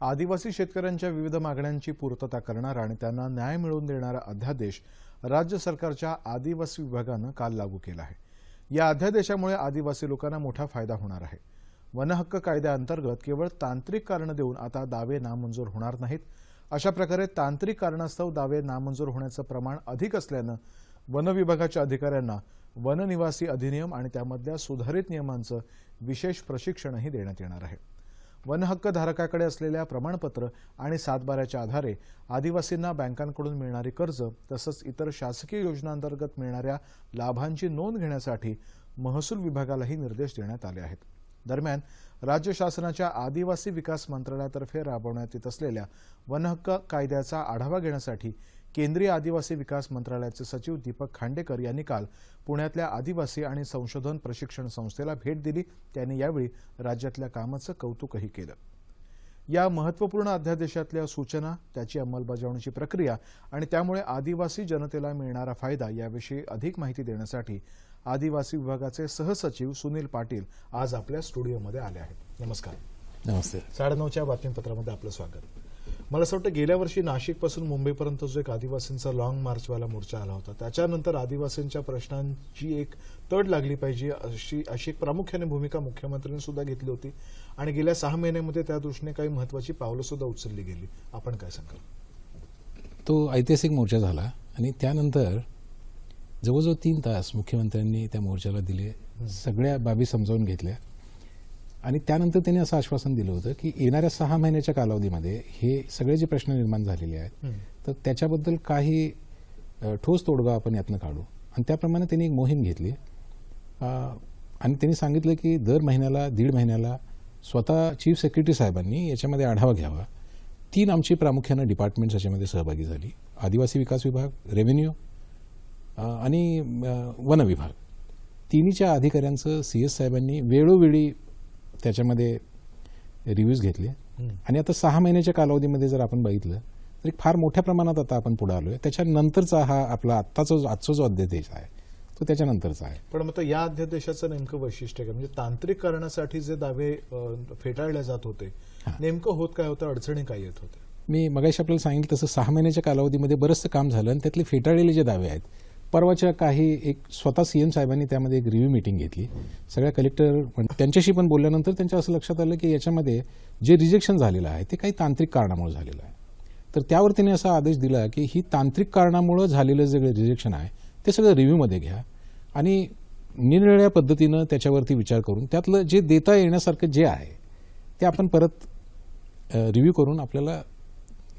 आदिवासी शेतकऱ्यांच्या विविध मागण्यांची पूर्तता करणारा आणि त्यांना न्याय मिळवून देणारा अध्यादेश राज्य सरकारच्या आदिवासी विभागानं काल लागू केला आहे. या अध्यादेशामुळे आदिवासी लोकांना मोठा फायदा होणार आहे. वनहक्क कायद्याअंतर्गत केवळ तांत्रिक कारणं देऊन आता दावे नामंजूर होणार नाहीत. अशा प्रकारे तांत्रिक कारणास्तव दावे नामंजूर होण्याचं प्रमाण अधिक असल्यानं वन विभागाच्या अधिकाऱ्यांना वननिवासी अधिनियम आणि त्यामधल्या सुधारित नियमांचं विशेष प्रशिक्षणही देण्यात येणार आहे. वनहक्क धारकाकडे असलेल्या प्रमाणपत्र आणि सातबाऱ्याच्या आधारे आदिवासींना बँकांकडून मिळणारी कर्ज तसंच इतर शासकीय योजनांतर्गत मिळणाऱ्या लाभांची नोंद घेण्यासाठी महसूल विभागालाही निर्देश देण्यात आले आहेत. दरम्यान राज्य शासनाच्या आदिवासी विकास मंत्रालयातर्फे राबवण्यात येत असलेल्या वनहक्क कायद्याचा आढावा घेण्यासाठी केंद्रीय आदिवासी विकास मंत्रालयाचे सचिव दीपक खांडेकर यांनी काल पुण्यातल्या आदिवासी आणि संशोधन प्रशिक्षण संस्थेला भेट दिली. त्यांनी यावेळी राज्यातल्या कामाचं कौतुकही केलं. या महत्त्वपूर्ण अध्यादेशातल्या सूचना त्याची अंमलबजावणीची प्रक्रिया आणि त्यामुळे आदिवासी जनतेला मिळणारा फायदा याविषयी अधिक माहिती देण्यासाठी आदिवासी विभागाचे सहसचिव सुनील पाटील आज आपल्या स्टुडिओमध्ये आले आहेत. नमस्कार. नमस्ते. साडेनऊच्या बातमीपत्रामध्ये आपलं स्वागत. मला असं वाटतं गेल्या वर्षी नाशिकपासून मुंबईपर्यंत जो एक आदिवासींचा लॉंग मार्चवाला मोर्चा आला होता. त्याच्यानंतर आदिवासींच्या प्रश्नांची एक तड लागली पाहिजे अशी अशी एक प्रामुख्याने भूमिका मुख्यमंत्र्यांनी सुद्धा घेतली होती. आणि गेल्या सहा महिन्यामध्ये त्या दृष्टीने काही महत्वाची पावलं सुद्धा उचलली गेली. आपण काय सांगाल? तो ऐतिहासिक मोर्चा झाला आणि त्यानंतर जवळजवळ तीन तास मुख्यमंत्र्यांनी त्या मोर्चाला दिले. सगळ्या बाबी समजावून घेतल्या. आणि त्यानंतर त्यांनी असं आश्वासन दिलं होतं की येणाऱ्या सहा महिन्याच्या कालावधीमध्ये हे सगळे जे प्रश्न निर्माण झालेले आहेत तर त्याच्याबद्दल काही ठोस तोडगा आपण यातनं काढू. आणि त्याप्रमाणे त्यांनी एक मोहीम घेतली. आणि त्यांनी सांगितलं की दर महिन्याला दीड महिन्याला स्वतः चीफ सेक्रेटरी साहेबांनी याच्यामध्ये आढावा घ्यावा. तीन आमची प्रामुख्यानं डिपार्टमेंट्स याच्यामध्ये सहभागी झाली. आदिवासी विकास विभाग रेव्हेन्यू आणि वन विभाग. तिन्हीच्या अधिकाऱ्यांचं सी एस साहेबांनी वेळोवेळी त्याच्यामध्ये रिव्ह्यूज घेतले. आणि आता सहा महिन्याच्या कालावधीमध्ये जर आपण बघितलं तर एक फार मोठ्या प्रमाणात आता आपण पुढे आलोय. त्याच्यानंतरचा हा आपला आत्ताचा आजचा जो अध्यादेश आहे तो त्याच्यानंतरचा आहे. पण मग या अध्यादेशाचं नेमकं वैशिष्ट्य काय? म्हणजे तांत्रिक कारणासाठी जे दावे फेटाळले जात होते नेमकं होत काय होतं? अडचणी काय येत होत्या? मी मगाशी आपल्याला सांगितलं तसं सहा महिन्याच्या कालावधीमध्ये बरंचसं काम झालं आणि त्यातले फेटाळलेले जे दावे आहेत परवाच्या काही एक स्वतः सीएम साहेबांनी त्यामध्ये एक रिव्ह्यू मिटिंग घेतली. सगळ्या कलेक्टर त्यांच्याशी पण बोलल्यानंतर त्यांच्या असं लक्षात आलं की याच्यामध्ये जे रिजेक्शन झालेलं आहे ते काही तांत्रिक कारणामुळे झालेलं आहे. तर त्यावर त्यांनी असा आदेश दिला की ही तांत्रिक कारणामुळे झालेलं जे रिजेक्शन आहे ते सगळं रिव्ह्यूमध्ये घ्या. आणि निरनिळ्या पद्धतीनं त्याच्यावरती विचार करून त्यातलं जे देता येण्यासारखं जे आहे ते आपण परत रिव्ह्यू करून आपल्याला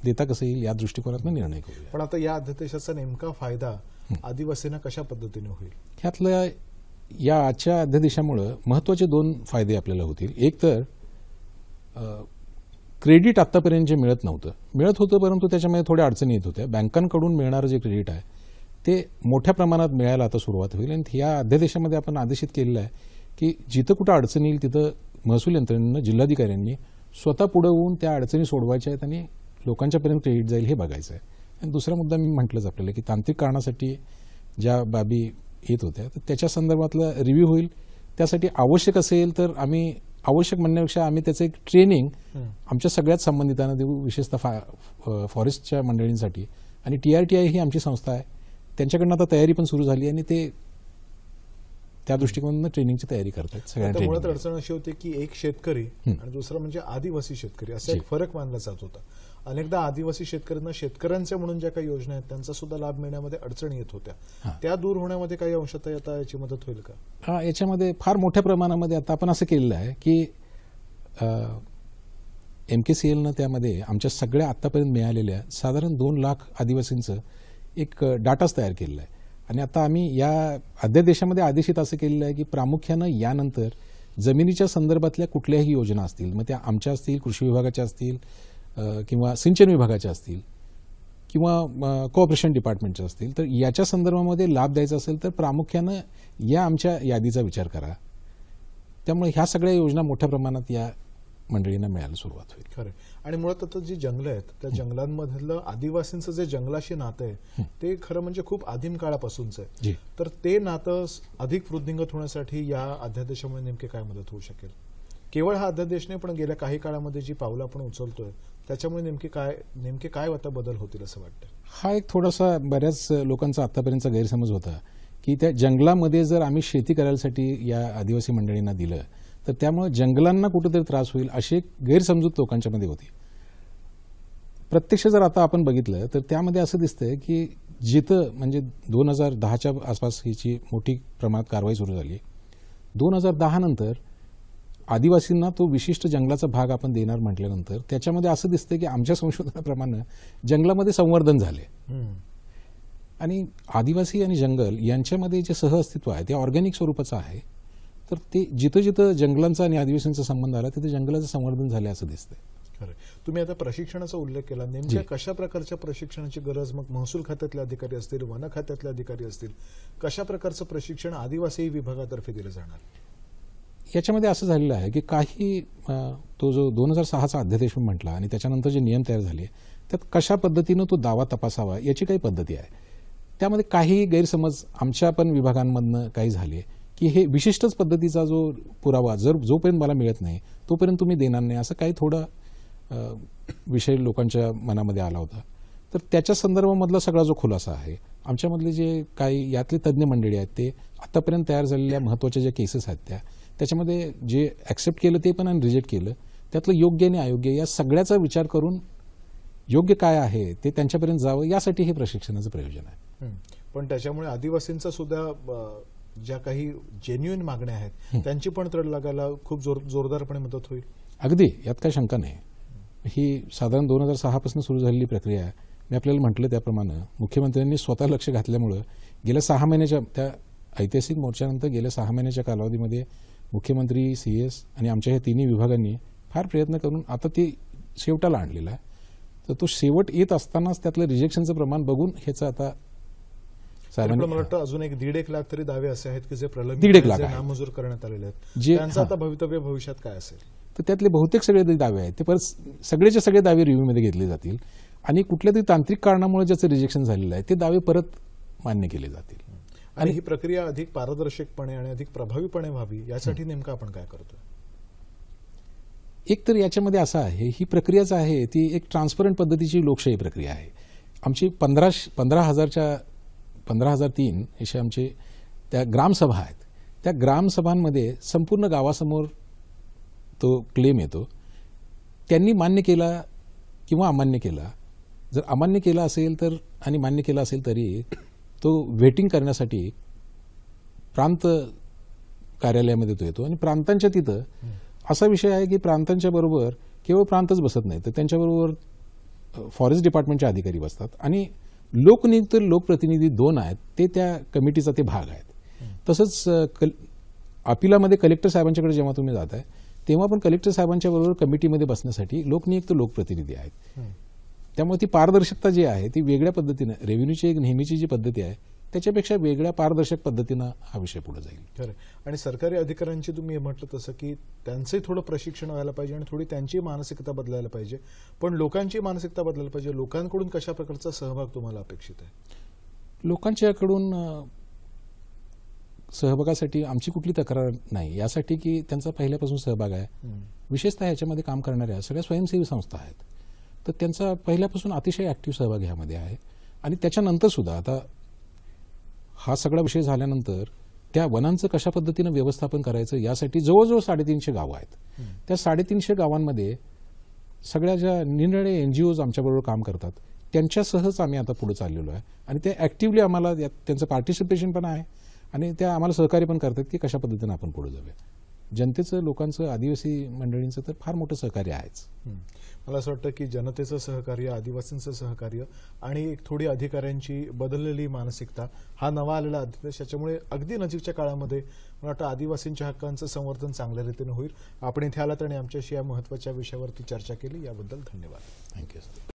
देता कसं येईल या दृष्टिकोनातून निर्णय करूया. पण आता या अध्यादेशाचा नेमका फायदा आदिवासींना कशा पद्धतीने होईल? ह्यातल्या या आजच्या अध्यादेशामुळं महत्त्वाचे दोन फायदे आपल्याला होतील. एक तर क्रेडिट आत्तापर्यंत जे मिळत नव्हतं मिळत होतं परंतु त्याच्यामध्ये थोड्या अडचणी येत होत्या. बँकांकडून मिळणारं जे क्रेडिट आहे ते मोठ्या प्रमाणात मिळायला आता सुरुवात होईल. आणि या अध्यादेशामध्ये आपण आदेशित केलेलं आहे की जिथं कुठं अडचण येईल तिथं महसूल यंत्रणेनं जिल्हाधिकाऱ्यांनी स्वतः पुढे होऊन त्या अडचणी सोडवायच्या आहेत आणि लोकांच्यापर्यंत क्रेडिट जाईल हे बघायचं आहे. आणि दुसरा मुद्दा मी म्हटलंच आपल्याला की तांत्रिक कारणासाठी ज्या बाबी येत होत्या तर त्याच्या संदर्भातला रिव्ह्यू होईल. त्यासाठी आवश्यक असेल तर आम्ही आवश्यक म्हणण्यापेक्षा आम्ही त्याचं एक ट्रेनिंग आमच्या सगळ्याच संबंधितांना देऊ विशेषतः फा फॉरेस्टच्या मंडळींसाठी. आणि टी आर टी आय ही आमची संस्था आहे. त्यांच्याकडनं आता तयारी पण सुरू झाली आणि ते त्या दृष्टिकोनानं ट्रेनिंगची तयारी करतात सगळ्या आता मुळात अडचण अशी होती की एक शेतकरी आणि दुसरा म्हणजे आदिवासी शेतकरी असा एक फरक मानला जात होता. अनेकदा आदिवासी शेतकऱ्यांना शेतकऱ्यांच्या म्हणून ज्या काही योजना आहेत त्यांचा सुद्धा लाभ मिळण्यामध्ये अडचणी येत होत्या. त्या दूर होण्यामध्ये काही अंशतः आता याची मदत होईल का? हा, याच्यामध्ये फार मोठ्या प्रमाणामध्ये आता आपण असं केलेलं आहे की एम के सी एलनं त्यामध्ये आमच्या सगळ्या आत्तापर्यंत मिळालेल्या साधारण दोन लाख आदिवासींचं एक डाटाच तयार केलेला आहे. आणि आता आम्ही या अध्यादेशामध्ये आदेशित असं केलेलं आहे की प्रामुख्यानं यानंतर जमिनीच्या संदर्भातल्या कुठल्याही योजना असतील मग त्या आमच्या असतील कृषी विभागाच्या असतील किंवा सिंचन विभागाच्या असतील किंवा कोऑपरेशन डिपार्टमेंटच्या असतील तर याच्या संदर्भामध्ये लाभ द्यायचा असेल तर प्रामुख्यानं या आमच्या यादीचा विचार करा. त्यामुळे ह्या सगळ्या योजना मोठ्या प्रमाणात या मंडळींना मिळायला सुरुवात होईल. खरं आणि मुळात आता जी जंगलं आहेत त्या जंगलांमधलं आदिवासींचं जे जंगलाशी नातं आहे ते खरं म्हणजे खूप आदिम काळापासूनच आहे. जी. तर ते नातं अधिक वृद्धिंगत होण्यासाठी या अध्यादेशामुळे नेमके काय मदत होऊ शकेल? केवळ हा अध्यादेश नाही पण गेल्या काही काळामध्ये जी पावलं आपण उचलतोय त्याच्यामुळे नेमके काय नेमके काय आता बदल होतील असं वाटतं हा एक थोडासा बऱ्याच लोकांचा आतापर्यंतचा गैरसमज होता की त्या जंगलामध्ये जर आम्ही शेती करायसाठी या आदिवासी मंडळींना दिलं तर त्यामुळे जंगलांना कुठेतरी त्रास होईल अशी एक गैरसमजूत लोकांच्यामध्ये होती. प्रत्यक्ष जर आता आपण बघितलं तर त्यामध्ये असं दिसतंय की जिथं म्हणजे दोन हजार दहाच्या आसपास हिची मोठी प्रमाणात कारवाई सुरू झाली दोन हजार दहा नंतर आदिवासींना तो विशिष्ट जंगलाचा भाग आपण देणार म्हटल्यानंतर त्याच्यामध्ये असं दिसतंय की आमच्या संशोधनाप्रमाणे जंगलामध्ये संवर्धन झाले आणि आदिवासी आणि जंगल यांच्यामध्ये जे सहअस्तित्व आहे ते ऑर्गॅनिक स्वरूपाचं आहे. तर ते जिथं जिथं जंगलांचा आणि आदिवासींचा संबंध आला तिथं जंगलाचं संवर्धन झालं असं दिसतंय. तुम्ही आता प्रशिक्षणाचा उल्लेख केला. नेमक्या कशा प्रकारच्या प्रशिक्षणाची गरज? मग महसूल खात्यातले अधिकारी असतील वन खात्यातले अधिकारी असतील कशा प्रकारचं प्रशिक्षण आदिवासी विभागातर्फे दिलं जाणार? याच्यामध्ये असं झालेलं आहे की काही तो जो दोन हजार सहाचा अध्यादेश मी म्हटला आणि त्याच्यानंतर जे नियम तयार झाले त्यात कशा पद्धतीनं तो दावा तपासावा याची काही पद्धती आहे. त्यामध्ये काही गैरसमज आमच्या पण विभागांमधनं काही झाले. की हे विशिष्टच पद्धतीचा जो पुरावा जर जोपर्यंत मला मिळत नाही तोपर्यंत तुम्ही देणार नाही असं काही थोडा विषय लोकांच्या मनामध्ये आला होता. तर त्याच्या संदर्भामधला सगळा जो खुलासा आहे आमच्यामधले जे काही यातले तज्ज्ञ मंडळी आहेत ते आतापर्यंत तयार झालेल्या महत्त्वाच्या ज्या केसेस आहेत त्या त्याच्यामध्ये जे ॲक्सेप्ट केलं ते पण आणि रिजेक्ट केलं त्यातलं योग्य आणि अयोग्य या सगळ्याचा विचार करून योग्य काय आहे ते त्यांच्यापर्यंत जावं यासाठी हे प्रशिक्षणाचं प्रयोजन आहे. पण त्याच्यामुळे आदिवासींचा सुद्धा ज्या काही जेन्युइन मागण्या आहेत त्यांची पण तड लागायला खूप जोर जोरदारपणे मदत होईल. अगदी यात काय शंका नाही. ही साधारण दोन हजार सहापासून सुरू झालेली प्रक्रिया आहे. मी आपल्याला म्हटलं त्याप्रमाणे मुख्यमंत्र्यांनी स्वतः लक्ष घातल्यामुळं गेल्या सहा महिन्याच्या त्या ऐतिहासिक मोर्चानंतर गेल्या सहा महिन्याच्या कालावधीमध्ये मुख्यमंत्री सी एस आणि आमच्या ह्या तिन्ही विभागांनी फार प्रयत्न करून आता ते शेवटाला आणलेला आहे. तर तो शेवट येत असतानाच त्यातलं रिजेक्शनचं प्रमाण बघून ह्याचं आता मला वाटतं अजून एक दीड एक लाख तरी दावे असे आहेत की जे प्रलंबित. नामंजूर करण्यात आलेले आहेत. जे- त्यांचं. आता भवितव्य भविष्यात काय असेल? तर त्यातले बहुतेक सगळे दावे आहेत ते परत सगळेचे सगळे दावे रिव्ह्यूमध्ये घेतले जातील. आणि कुठल्या तरी तांत्रिक कारणामुळे ज्याचं रिजेक्शन झालेलं आहे ते दावे परत मान्य केले जातील. आणि ही प्रक्रिया अधिक पारदर्शकपणे आणि अधिक प्रभावीपणे व्हावी यासाठी नेमकं आपण काय करतोय? एक तर याच्यामध्ये असं आहे ही प्रक्रियाच आहे ती एक ट्रान्सपरंट पद्धतीची लोकशाही प्रक्रिया आहे. आमची पंधरा पंधरा हजारच्या पंधरा हजार तीन असे आमचे त्या ग्रामसभा आहेत. त्या ग्रामसभांमध्ये संपूर्ण गावासमोर तो क्लेम येतो. त्यांनी मान्य केला किंवा अमान्य केला. जर अमान्य केला असेल तर आणि मान्य केला असेल तरी तो वेटिंग करण्यासाठी प्रांत कार्यालयामध्ये तो येतो. आणि प्रांतांच्या तिथं असा विषय आहे की प्रांतांच्या बरोबर केवळ प्रांतच बसत नाही. तर त्यांच्याबरोबर फॉरेस्ट डिपार्टमेंटचे अधिकारी बसतात. आणि लोकनियुक्त लोकप्रतिनिधी दोन आहेत ते त्या कमिटीचा ते भाग आहेत. तसंच कल अपिलामध्ये कलेक्टर साहेबांच्याकडे जेव्हा तुम्ही जाताय तेव्हा पण कलेक्टर साहेबांच्या बरोबर कमिटीमध्ये बसण्यासाठी लोकनियुक्त लोकप्रतिनिधी आहेत. त्यामुळे ती पारदर्शकता जी आहे ती वेगळ्या पद्धतीनं रेव्हेन्यूची एक नेहमीची जी पद्धती आहे त्याच्यापेक्षा वेगळ्या पारदर्शक पद्धतीनं हा विषय पुढे जाईल. खरं आणि सरकारी अधिकाऱ्यांची तुम्ही म्हटलं तसं की त्यांचंही थोडं प्रशिक्षण व्हायला पाहिजे आणि थोडी त्यांची मानसिकता बदलायला पाहिजे. पण लोकांची मानसिकता बदलायला पाहिजे. लोकांकडून कशा प्रकारचा सहभाग तुम्हाला अपेक्षित आहे? लोकांच्याकडून सहभागासाठी आमची कुठली तक्रार नाही. यासाठी की त्यांचा पहिल्यापासून सहभाग आहे. विशेषतः याच्यामध्ये काम करणाऱ्या सगळ्या स्वयंसेवी संस्था आहेत. तर त्यांचा पहिल्यापासून अतिशय ॲक्टिव्ह सहभाग ह्यामध्ये आहे. आणि त्याच्यानंतर सुद्धा आता हा सगळा विषय झाल्यानंतर त्या वनांचं कशा पद्धतीनं व्यवस्थापन करायचं यासाठी जवळजवळ साडेतीनशे गावं आहेत. त्या साडेतीनशे गावांमध्ये सगळ्या ज्या निरनिळे एन जी ओज आमच्याबरोबर काम करतात त्यांच्यासहच आम्ही आता पुढे चाललेलो आहे. आणि ते ॲक्टिव्हली आम्हाला त्यांचं पार्टिसिपेशन पण आहे आणि त्या आम्हाला सहकार्य पण करतात की कशा पद्धतीनं आपण पुढे जाऊया. जनतेचं लोकांचं आदिवासी मंडळींचं तर फार मोठं सहकार्य आहेच. मला असं वाटतं की जनतेचं सहकार्य आदिवासींचं सहकार्य आणि एक थोडी अधिकाऱ्यांची बदललेली मानसिकता हा नवा आलेला अध्यादेश याच्यामुळे अगदी नजीकच्या काळामध्ये मला वाटतं आदिवासींच्या हक्कांचं संवर्धन चांगल्या रीतीने होईल. आपण इथे आलात आणि आमच्याशी या महत्त्वाच्या विषयावरती चर्चा केली. याबद्दल धन्यवाद. Thank you sir